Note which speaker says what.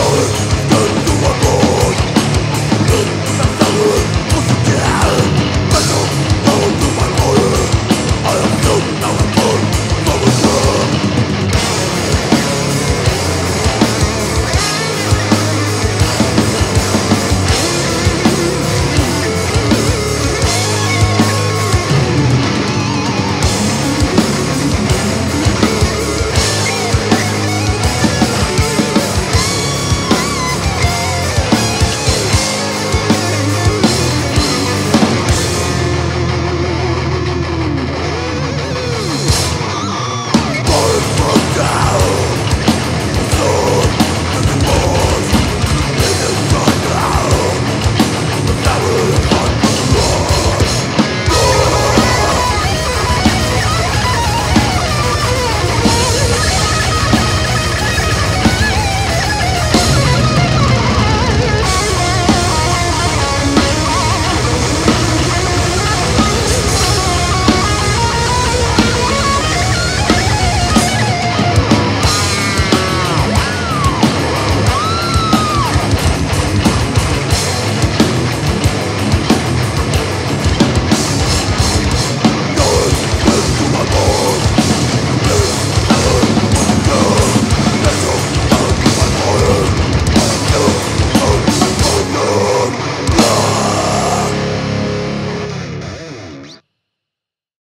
Speaker 1: Notice